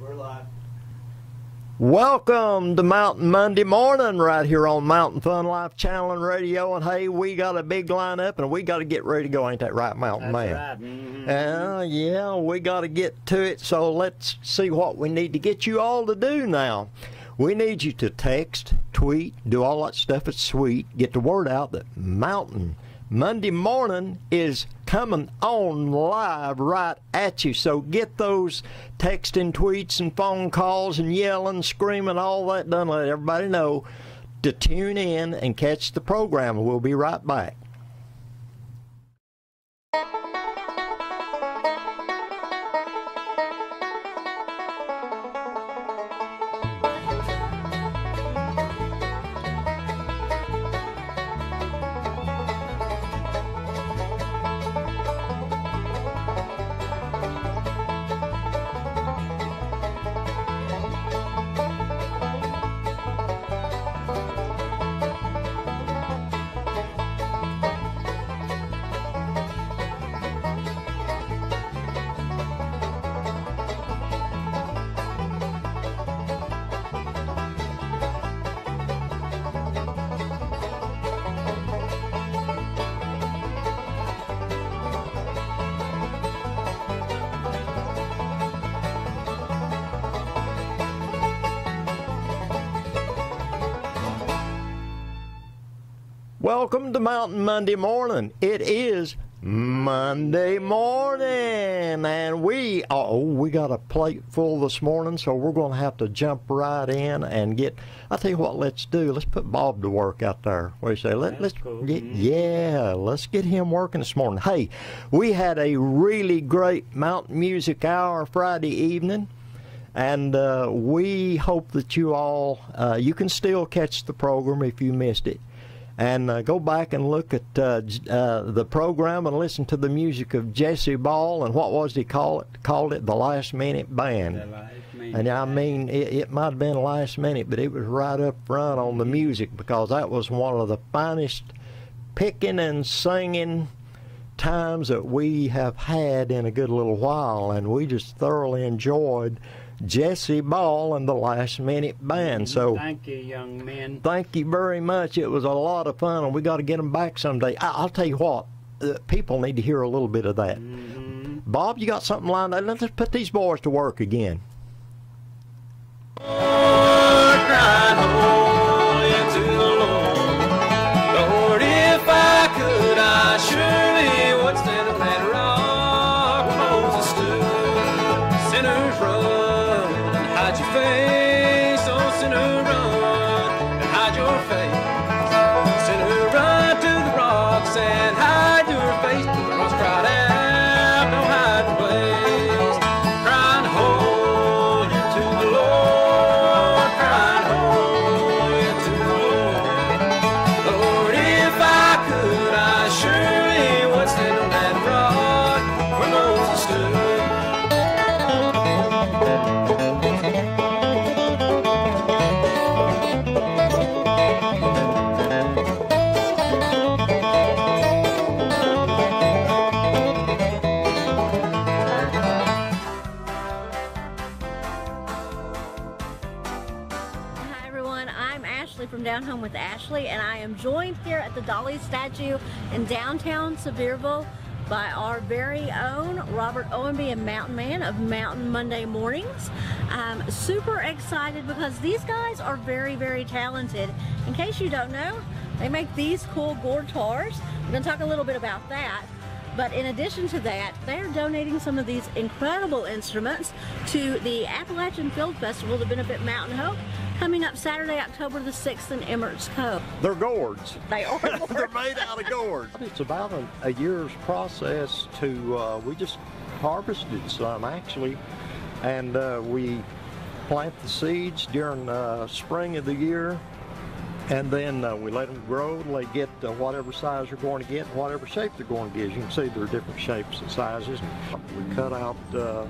We're live. Welcome to Mountain Monday morning right here on Mountain Fun Life Channel and Radio. And hey, we got a big lineup and we got to get ready to go. Ain't that right, Mountain That's Man? right. Mhm. Uh, yeah, we got to get to it. So let's see what we need to get you all to do now. We need you to text, tweet, do all that stuff. It's sweet. Get the word out that Mountain Monday morning is coming on live right at you. So get those texting, tweets, and phone calls and yelling, screaming, all that done. Let everybody know to tune in and catch the program. We'll be right back. Welcome to Mountain Monday morning. It is Monday morning, and we oh we got a plate full this morning, so we're going to have to jump right in and get. I tell you what, let's do. Let's put Bob to work out there. What do you say? let let's cool. get Mhm. yeah, let's get him working this morning. Hey, we had a really great mountain music hour Friday evening. And uh, we hope that you all, uh, you can still catch the program if you missed it. And uh, go back and look at uh, uh, the program and listen to the music of Jesse Ball and what was he call it? Called it the Last Minute Band. Life man. And I mean, it, it might have been last minute, but it was right up front on the music because that was one of the finest picking and singing times that we have had in a good little while. And we just thoroughly enjoyed Jesse Ball and the Last Minute Band. So Thank you, young men. thank you very much. It was a lot of fun, and we got to get them back someday. I, I'll tell you what, uh, people need to hear a little bit of that. hmm Bob, you got something lined up? Let's put these boys to work again. cried and hide Ashley, and I am joined here at the Dolly statue in downtown Sevierville by our very own Robert Ownby and Mountain Man of Mountain Monday Mornings. I'm super excited because these guys are very, very talented. In case you don't know, they make these cool guitars. We're going to talk a little bit about that. But in addition to that, they're donating some of these incredible instruments to the Appalachian Field Festival to benefit Mountain Hope coming up Saturday, October the 6th in Emerts Cove. They're gourds. They are They're made out of gourds. It's about a, a year's process to, uh, we just harvested some actually, and uh, we plant the seeds during uh, spring of the year, and then uh, we let them grow till they get uh, whatever size they're going to get, and whatever shape they're going to get. As you can see, there are different shapes and sizes. We cut out uh,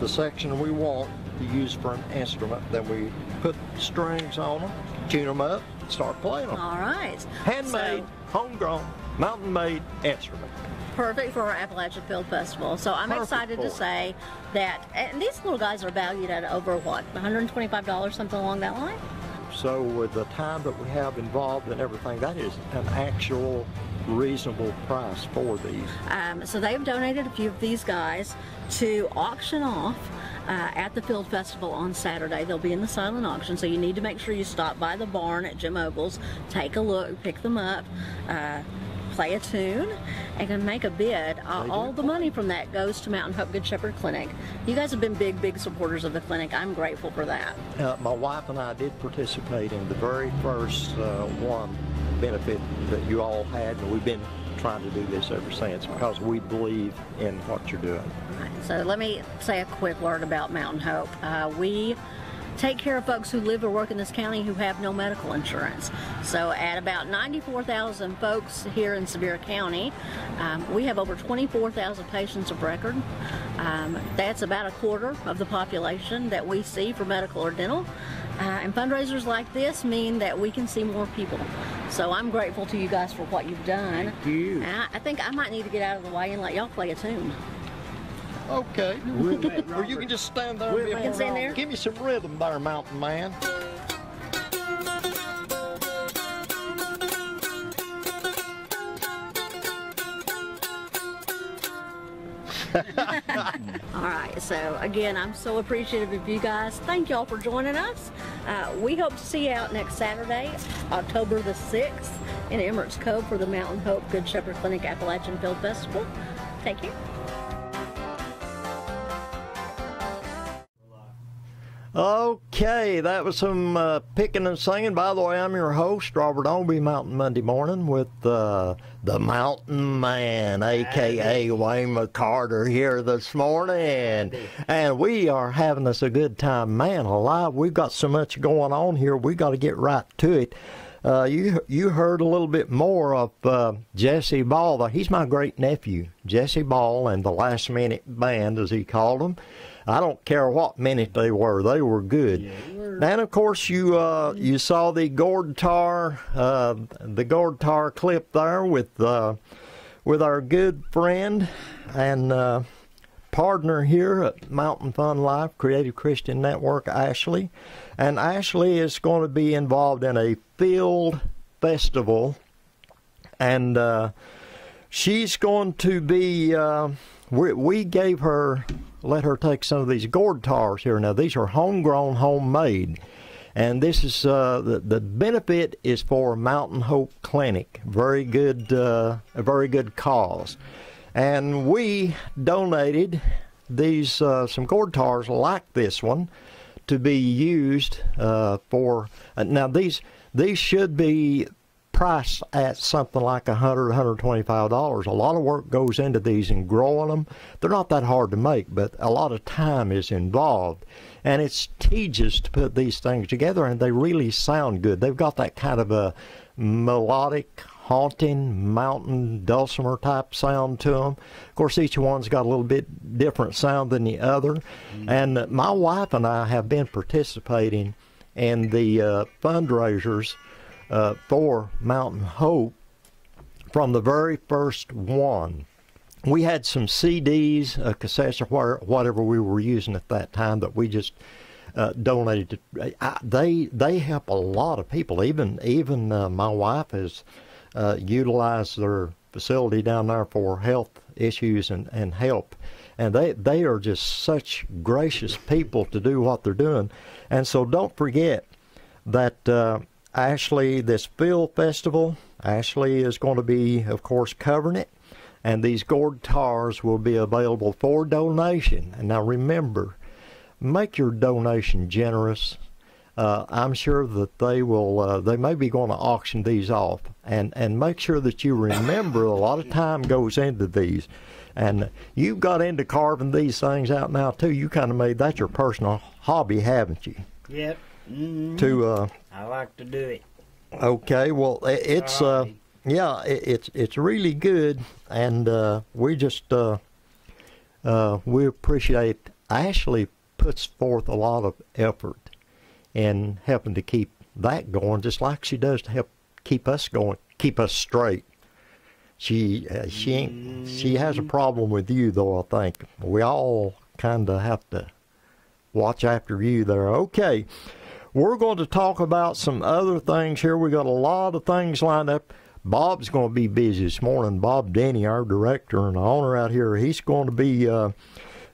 the section we want to use for an instrument, then we put strings on them, tune them up, start playing them. All right. Handmade, So, homegrown, mountain-made instrument. perfect for our Appalachian Field Festival. So I'm Perfect excited to say that, and these little guys are valued at over what, $125, something along that line? So with the time that we have involved and everything, that is an actual reasonable price for these. Um, so they've donated a few of these guys to auction off uh, at the Field Festival on Saturday. They'll be in the silent auction, so you need to make sure you stop by the barn at Jim Ogles, take a look, pick them up. Uh, Play a tune and can make a bid. Uh, all the money from that goes to Mountain Hope Good Shepherd Clinic. You guys have been big, big supporters of the clinic. I'm grateful for that. Uh, my wife and I did participate in the very first uh, one benefit that you all had, and we've been trying to do this ever since because we believe in what you're doing. Right, So let me say a quick word about Mountain Hope. Uh, we take care of folks who live or work in this county who have no medical insurance. So at about 94,000 folks here in Sevier County, um, we have over 24,000 patients of record. Um, that's about a quarter of the population that we see for medical or dental. Uh, and fundraisers like this mean that we can see more people. So I'm grateful to you guys for what you've done. Thank you. I, I think I might need to get out of the way and let y'all play a tune. Okay. or you can just stand there and let Can stand there? give me some rhythm there, Mountain Man. All right, so again, I'm so appreciative of you guys. Thank y'all for joining us. Uh, we hope to see you out next Saturday, October the 6th, in Emerts Cove for the Mountain Hope Good Shepherd Clinic Appalachian Field Festival. Take care. Okay, that was some uh, picking and singing. By the way, I'm your host, Robert Ownby, Mountain Monday Morning, with uh, the Mountain Man, aka Wayne McCarter, here this morning. And we are having us a good time. Man alive, we've got so much going on here, we got to get right to it. Uh, you you heard a little bit more of uh, Jesse Ball. He's my great nephew, Jesse Ball, and the Last Minute Band, as he called them. I don't care what minute they were; they were good. And of course, you uh, you saw the Gourd Tar uh, the Gourd Tar clip there with uh, with our good friend and uh, partner here at Mountain Fun Life Creative Christian Network, Ashley. And Ashley is going to be involved in a field festival, and uh, she's going to be. Uh, we, we gave her, let her take some of these gourd tars here. Now these are homegrown, homemade, and this is uh, the the benefit is for Mountain Hope Clinic. Very good, uh, a very good cause, and we donated these uh, some gourd tars like this one to be used uh, for. Uh, now these these should be priced at something like a hundred, hundred twenty-five dollars. A lot of work goes into these and growing them. They're not that hard to make, but a lot of time is involved, and it's tedious to put these things together. And they really sound good. They've got that kind of a melodic, haunting mountain dulcimer type sound to them. Of course, each one's got a little bit different sound than the other. And uh, my wife and I have been participating in the uh, fundraisers uh, for Mountain Hope from the very first one. We had some CDs, uh, cassettes, or whatever we were using at that time that we just uh, donated to. I, they they help a lot of people. Even even uh, my wife has uh, utilized their facility down there for health issues and, and help. And they, they are just such gracious people to do what they're doing. And so don't forget that uh, Ashley, this Field Festival, Ashley is going to be, of course, covering it. And these gourd tars will be available for donation. And now remember, make your donation generous. Uh, I'm sure that they will. Uh, they may be going to auction these off, and and make sure that you remember a lot of time goes into these, and you've got into carving these things out now too. You kind of made that your personal hobby, haven't you? Yep. Hmm To uh, I like to do it. okay, well i- it's uh, yeah, it, it's it's really good, and uh, we just uh, uh, we appreciate. Ashley puts forth a lot of effort in helping to keep that going just like she does to help keep us going, keep us straight. She uh, she ain't she has a problem with you though. I think we all kind of have to watch after you there. Okay, we're going to talk about some other things here. We got a lot of things lined up. Bob's going to be busy this morning. Bob Denny, our director and owner out here, he's going to be uh,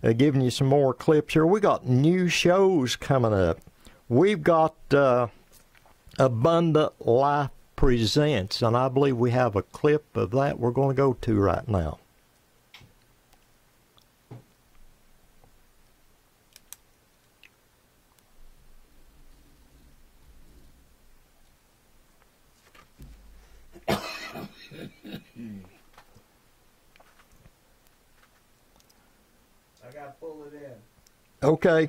uh, giving you some more clips here. We got new shows coming up. We've got uh, Abundant Life Presents, and I believe we have a clip of that we're going to go to right now. Okay.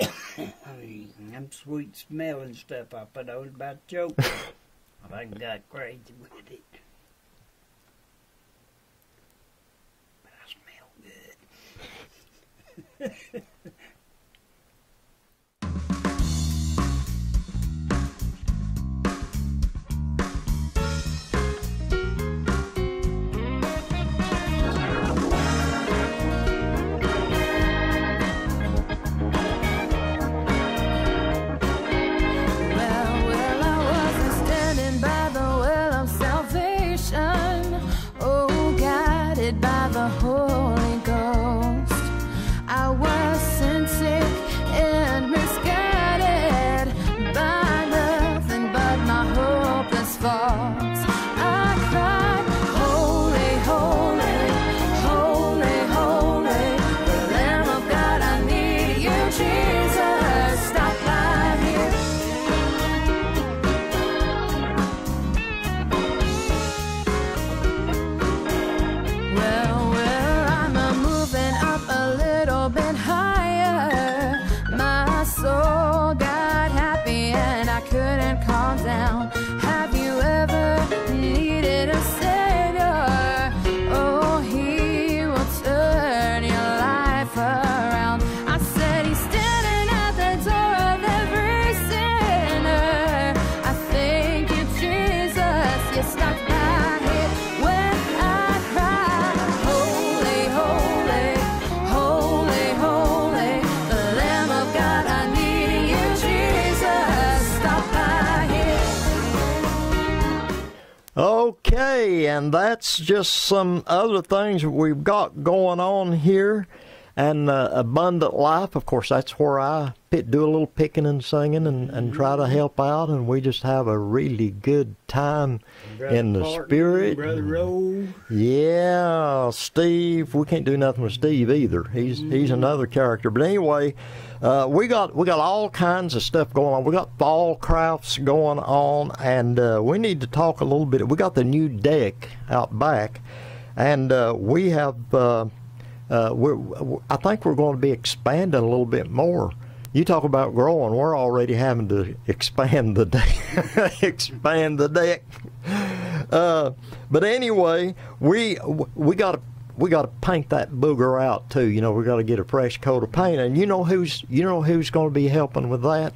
I'm sweet smelling stuff I put on about choke. I done got crazy with it. But I smell good. and that's just some other things we've got going on here. And uh, Abundant Life, of course, that's where I do a little picking and singing and, and try to help out. And we just have a really good time in the Parton, spirit. Brother Rowe. Yeah, Steve. We can't do nothing with Steve either. He's he's another character. But anyway, uh, we got we got all kinds of stuff going on. We got fall crafts going on, and uh, we need to talk a little bit. We got the new deck out back, and uh, we have. Uh, uh, I think we're going to be expanding a little bit more. You talk about growing. We're already having to expand the deck. expand the deck. Uh, but anyway, we we got to we got to paint that booger out too. You know, we got to get a fresh coat of paint. And you know who's you know who's going to be helping with that?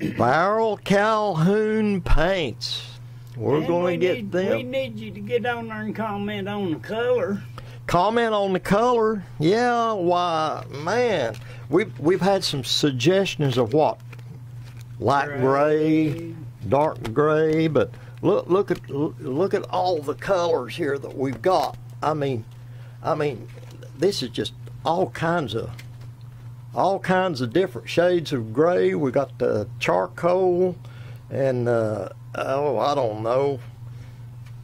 Farrell Calhoun Paints. We're And going we to get need, them. We need you to get on there and comment on the color. comment on the color. Yeah, why, man, we've we've had some suggestions of what light gray, Gray. dark gray, but look look at look at all the colors here that we've got. I mean, I mean, this is just all kinds of all kinds of different shades of gray. We got the charcoal and uh, oh, I don't know,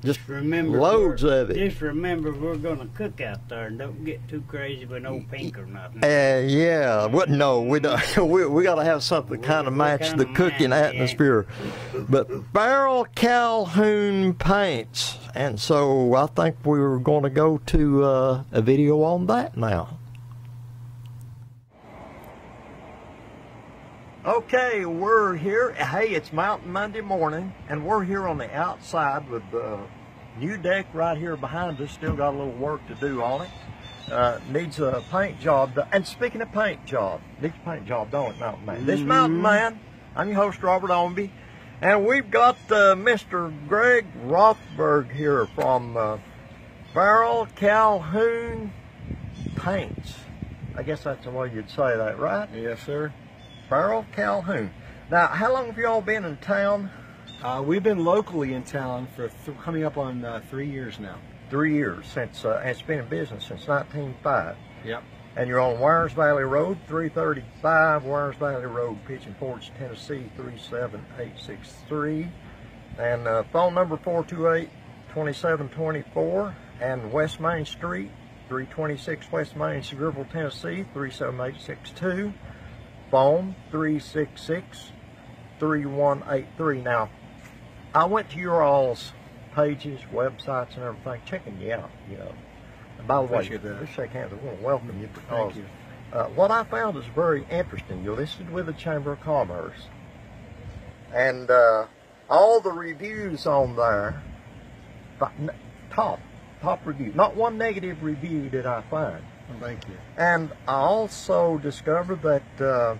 just Remember, loads of it. Just remember, we're gonna cook out there, and don't get too crazy with no pink or nothing. Uh, yeah, what? No, we don't. We, we got to have something kind of match the cooking match, yeah. atmosphere. But Farrell Calhoun paints, and so I think we were going to go to uh, a video on that now. Okay, we're here. Hey, it's Mountain Monday morning, and we're here on the outside with the new deck right here behind us. Still got a little work to do on it. Uh, needs a paint job. do- And speaking of paint job, needs a paint job, don't it, Mountain Man? This Mountain Man, I'm your host, Robert Ownby, and we've got uh, Mr. Greg Rothberg here from uh, Farrell Calhoun Paints. I guess that's the way you'd say that, right? Yes, sir. Farrell Calhoun. Now, how long have y'all been in town? Uh, we've been locally in town for th- coming up on uh, three years now. Three years since, uh, and it's been in business since 1905. Yep. And you're on Wears Valley Road, 335 Wears Valley Road, Pigeon Forge, Tennessee, 37863. And uh, phone number 428-2724. And West Main Street, 326 West Main, Sevierville, Tennessee, 37862. Phone 366-3183. Now, I went to your all's pages, websites, and everything, checking you out, you know. And by the way, that. let's shake hands. I want to welcome you because Thank you. Uh, what I found is very interesting. You listed with the Chamber of Commerce, and uh, all the reviews on there, top, top review. Not one negative review did I find. Thank you. And I also discovered that uh,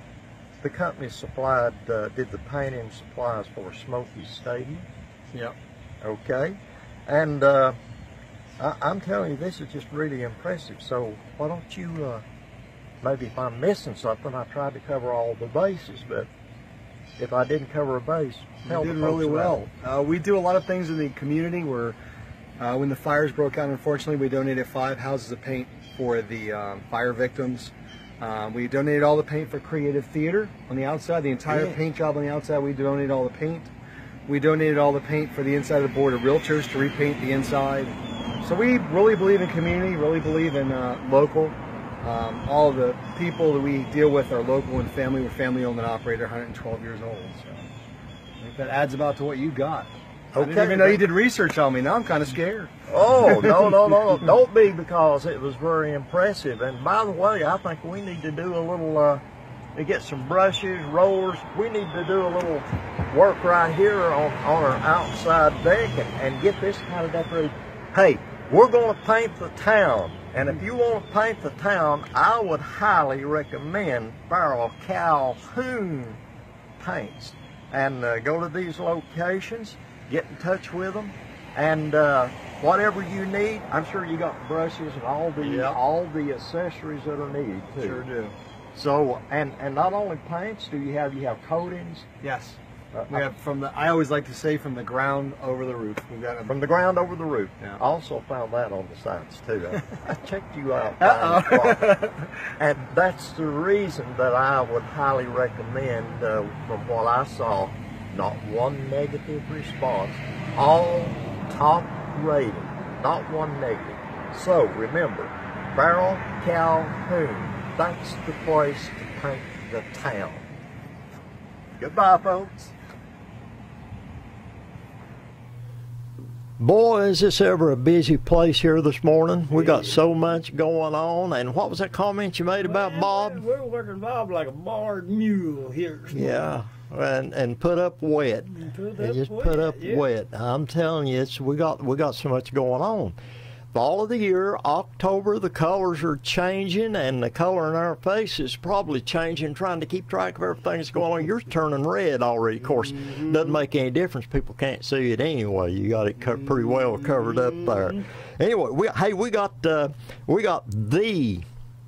the company supplied, uh, did the painting supplies for Smoky Stadium. Yep. Okay, and uh, I, I'm telling you, this is just really impressive. So why don't you, uh, maybe if I'm missing something, I tried to cover all the bases, but if I didn't cover a base, You did really well. Uh, we do a lot of things in the community where uh, when the fires broke out, unfortunately, we donated five houses of paint for the um, fire victims. Um, we donated all the paint for creative theater on the outside, the entire Yeah. paint job on the outside. We donated all the paint. We donated all the paint for the inside of the board of realtors to repaint the inside. So we really believe in community, really believe in uh, local. Um, all of the people that we deal with are local and family. We're family owned and operated, 112 years old. So I think that adds about to what you got. I didn't even know you did research on me. Now I'm kind of scared. Oh, no, no, no, no. Don't be because it was very impressive. And by the way, I think we need to do a little, uh, to get some brushes, rollers. We need to do a little work right here on, on our outside deck and, and get this kind of decorated. Hey, we're going to paint the town. And if you want to paint the town, I would highly recommend Farrell Calhoun paints. And uh, go to these locations, get in touch with them, and uh, whatever you need, I'm sure you got brushes and all the Yeah. all the accessories that are needed too. Sure do. So and and not only paints, do you have you have coatings Yes. uh, We have from the. I always like to say from the ground over the roof. We've got a, from the ground over the roof. Yeah. I also found that on the sites too. I, I checked you out, Uh-oh. and that's the reason that I would highly recommend. Uh, from what I saw, not one negative response, all top rated, not one negative. So remember, Farrell Calhoun. That's the place to paint the town. Goodbye, folks. Boy, is this ever a busy place here this morning. We got so much going on. And what was that comment you made about Well, Bob? We're working Bob like a barred mule here. Yeah, and and put up wet. Put up just wet, put up yeah. wet. I'm telling you, it's we got we got so much going on. Fall of the year, October, the colors are changing, and the color in our face is probably changing. Trying to keep track of everything that's going on. You're turning red already. Of course, Mm-hmm. doesn't make any difference. People can't see it anyway. You got it co- pretty well covered up there. Mm-hmm. Anyway, we hey we got uh, we got the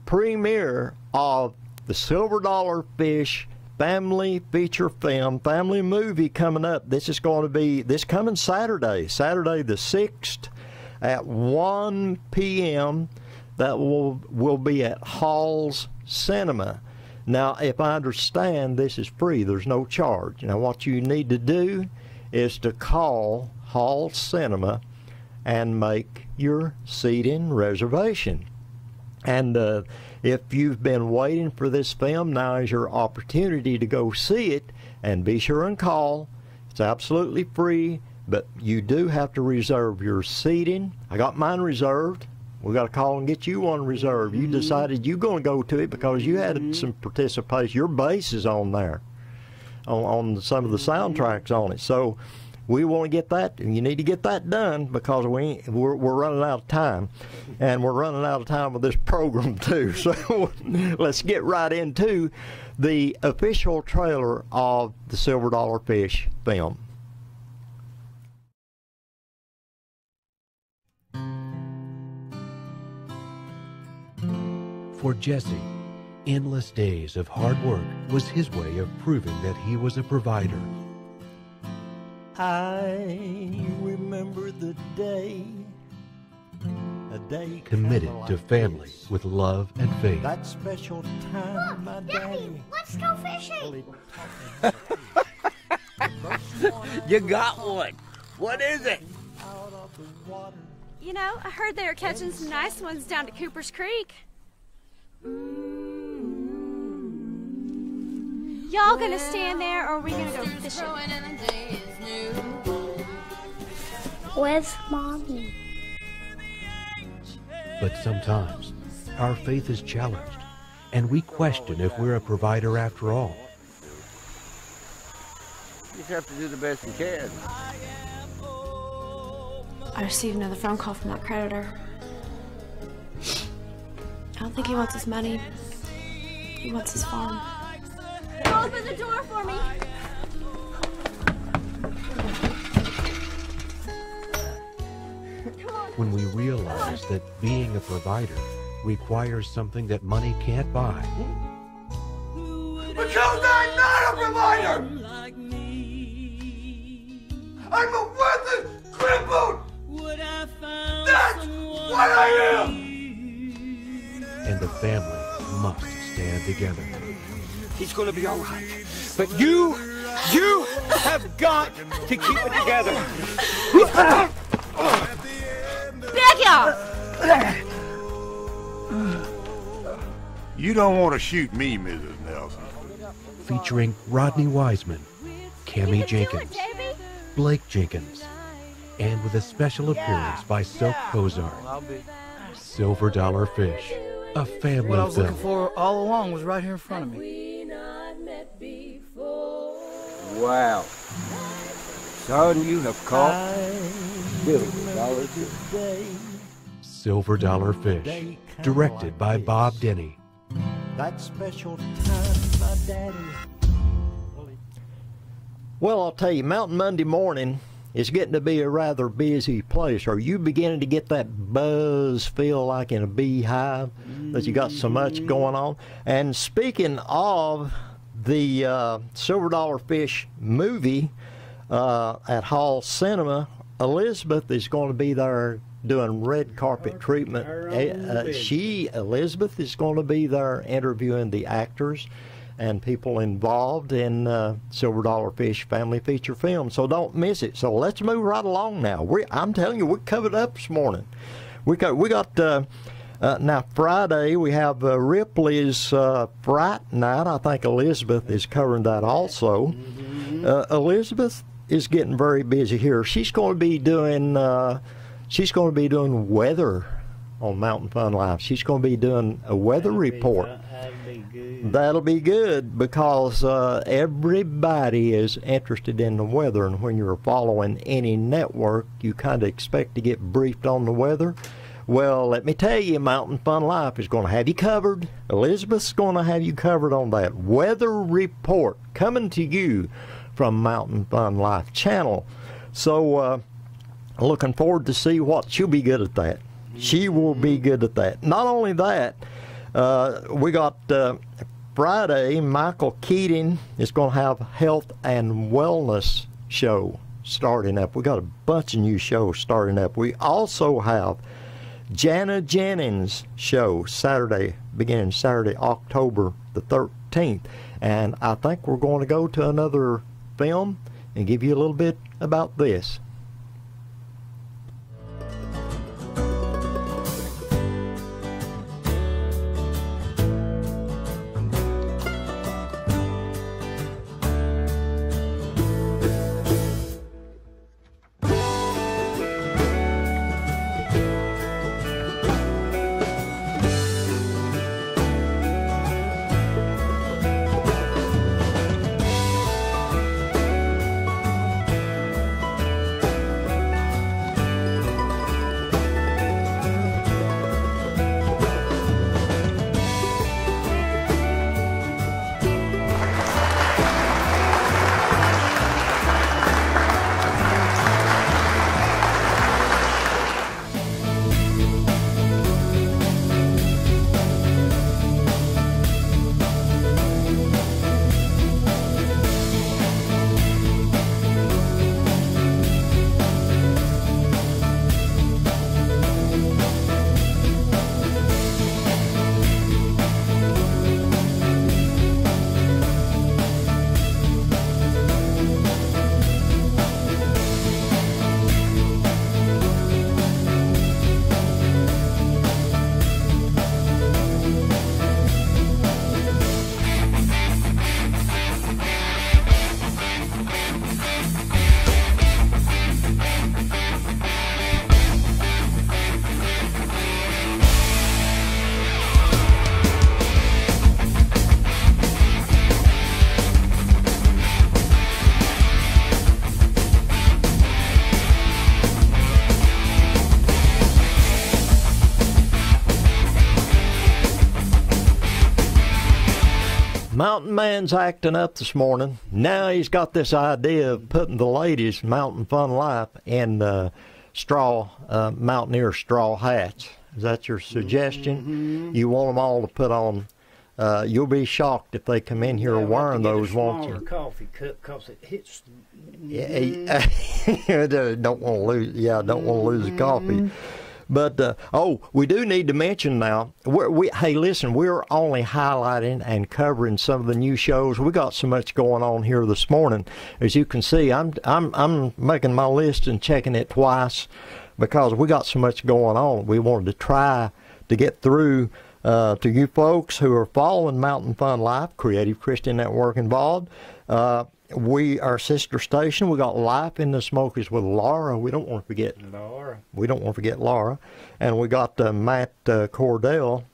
premiere of the Silver Dollar Fish family feature film, family movie coming up. This is going to be this coming Saturday, Saturday the 6th at 1 p.m. That will will be at Hall's Cinema. Now, if I understand, this is free. There's no charge. Now, what you need to do is to call Hall Cinema and make your seating reservation. And uh, if you've been waiting for this film, now is your opportunity to go see it. And be sure and call. It's absolutely free, but you do have to reserve your seating. I got mine reserved. We got to call and get you one reserved. You decided you're going to go to it because you had some participation. Your bass is on there, on, on some of the soundtracks on it. So we want to get that, and you need to get that done because we we're, we're running out of time, and we're running out of time with this program too. So let's get right into the official trailer of the Silver Dollar Fish film. For Jesse, endless days of hard work was his way of proving that he was a provider. I remember the day, a day Committed kinda to like family this. with love and faith. that special time, my daddy. Let's go fishing. You got one. What is it? Out of the water. You know, I heard they were catching some nice ones down to Cooper's Creek. Mm-hmm. Y'all gonna stand there or are we gonna go fishing? Where's mommy? But sometimes our faith is challenged, and we question if we're a provider after all. You just have to do the best you can. I received another phone call from that creditor. I don't think he wants his money. He wants his farm. Open the door for me. When we realize that being a provider requires something that money can't buy, Because I'm not a provider! I'm a worthless, crippled! That's what I am! and the family must stand together. He's gonna be alright. But you, you have got to keep it together. Back off! You don't want to shoot me, Mrs. Nelson. Featuring Rodney Wiseman, Cami Jenkins, Davy. Blake Jenkins, and with a special appearance by Silk Kozar, I'll be. Silver Dollar Fish, a family What I was looking for all along was right here in front of me. Wow. Son, you have caught Silver Dollar Fish. Silver Dollar Fish, directed by Bob Denny. That special time, my daddy. Well, I'll tell you, Mountain Monday morning is getting to be a rather busy place. Are you beginning to get that buzz feel like in a beehive that you got so much going on? And speaking of the uh, Silver Dollar Fish movie uh, at Hall Cinema, Elizabeth is going to be there doing red carpet treatment. Eh, uh, she, Elizabeth, is going to be there interviewing the actors and people involved in uh, Silver Dollar Fish family feature film. So don't miss it. So let's move right along now. We, I'm telling you, we're covered up this morning. We got we got uh, uh, now Friday. We have uh, Ripley's uh, Fright Night. I think Elizabeth is covering that also. Uh, Elizabeth is getting very busy here. She's going to be doing. She's going to be doing weather on Mountain Fun Life. She's going to be doing a weather report. That'll be good. That'll be good because uh, everybody is interested in the weather, and when you're following any network, you kind of expect to get briefed on the weather. Well, let me tell you, Mountain Fun Life is going to have you covered. Elizabeth's going to have you covered on that weather report coming to you from Mountain Fun Life channel. So, uh, looking forward to see what she'll be good at that. She will be good at that. Not only that, uh, we got uh, Friday. Michael Keating is going to have health and wellness show starting up. We got a bunch of new shows starting up. We also have Jana Jennings show Saturday, beginning Saturday, October the 13th. And I think we're going to go to another film and give you a little bit about this. Man's acting up this morning. Now he's got this idea of putting the ladies' Mountain Fun Life in uh, straw, uh, Mountaineer straw hats. Is that your suggestion? You want them all to put on. Uh, you'll be shocked if they come in here Yeah, wearing to get a those, won't you? coffee cup because it hits. Yeah, don't want to lose. Yeah, don't want to lose the coffee. But uh, oh, we do need to mention now. We hey, listen, we're only highlighting and covering some of the new shows. We got so much going on here this morning. As you can see, I'm I'm I'm making my list and checking it twice because we got so much going on. We wanted to try to get through uh, to you folks who are following Mountain Fun Life, Creative Christian Network involved. Uh, we, our sister station, we got Life in the Smokies with Laura. We don't want to forget Laura. we don't want to forget Laura. And we got uh, Matt uh, Cordell,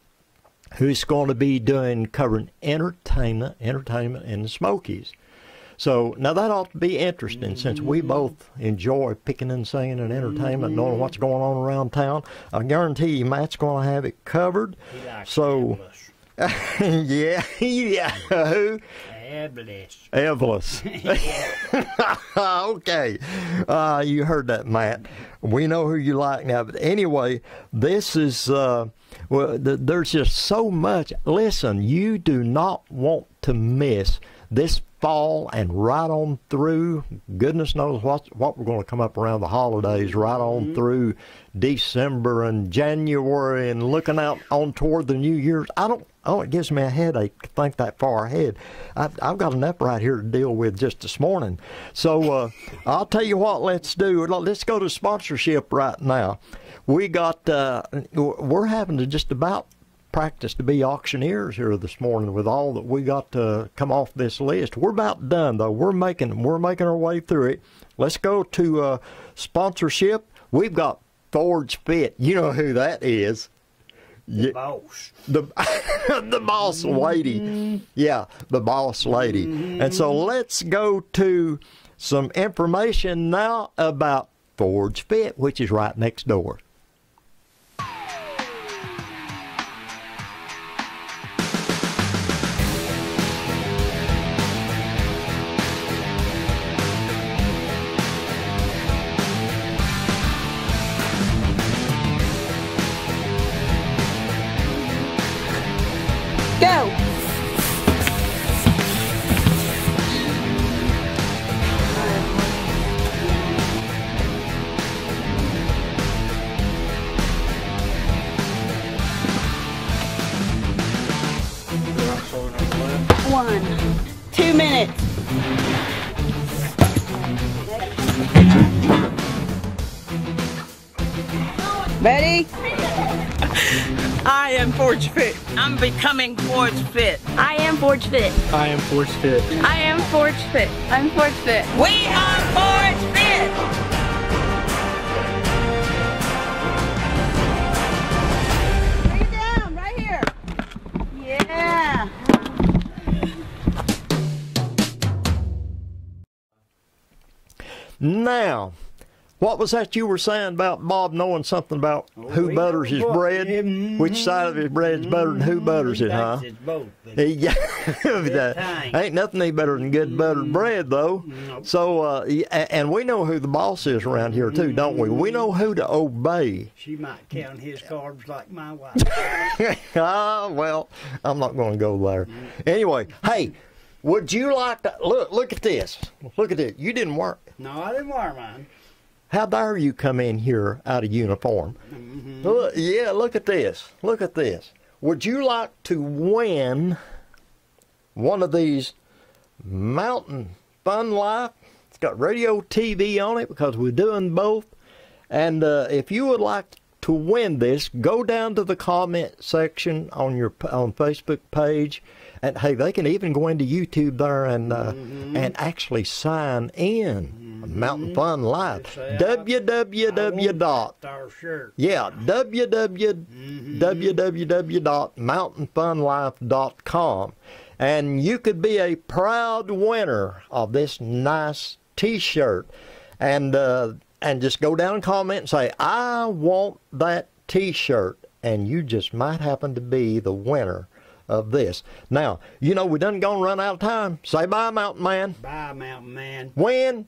who's going to be doing covering entertainment, entertainment in the Smokies. So now that ought to be interesting since we both enjoy picking and singing and entertainment, knowing what's going on around town. I guarantee you Matt's going to have it covered. So, yeah, yeah. Who? Fabulous. Evelyn. okay. Uh, you heard that, Matt. We know who you like now. But anyway, this is, uh, well, th- there's just so much. Listen, you do not want to miss this fall and right on through. Goodness knows what, what we're going to come up around the holidays, right on through December and January and looking out on toward the New Year's. I don't. Oh, it gives me a headache to think that far ahead. I've, I've got enough right here to deal with just this morning. So uh, I'll tell you what. Let's do. Let's go to sponsorship right now. We got. Uh, we're having to just about practice to be auctioneers here this morning with all that we got to come off this list. We're about done though. We're making we're making our way through it. Let's go to uh, sponsorship. We've got Forge Fit. You know who that is. The boss. The the boss lady. Mm-hmm. Yeah, the boss lady. And so mm-hmm. let's go to some information now about Forge Fit, which is right next door. Fit. I'm becoming Forge Fit. I am Forge Fit. I am Forge Fit. I am Forge Fit. I'm Forge Fit. We are Forge Fit. Bring it down, right here. Yeah. Now, what was that you were saying about Bob knowing something about who butters his bread? Which side of his bread's better and who butters it, huh? It's both. He- yeah, ain't nothing any better than good buttered bread, though. So, uh, and we know who the boss is around here too, don't we? We know who to obey. She might count his carbs like my wife. ah, well, I'm not going to go there. Anyway, hey, would you like to look? Look at this. Look at it. You didn't work. no, I didn't wear mine. How dare you come in here out of uniform? Look, yeah, look at this. Look at this. Would you like to win one of these Mountain Fun Life? It's got radio TV on it because we're doing both. And uh, if you would like to win this, go down to the comment section on your on Facebook page, and hey, they can even go into YouTube there and uh, and actually sign in. Mountain Fun Life. www dot Star shirt. yeah, www.mountainfunlife.com. And you could be a proud winner of this nice t shirt. And, uh, and just go down and comment and say, I want that t shirt. And you just might happen to be the winner of this. Now, you know we done gonna run out of time. Say bye, Mountain Man. Bye, Mountain Man. When?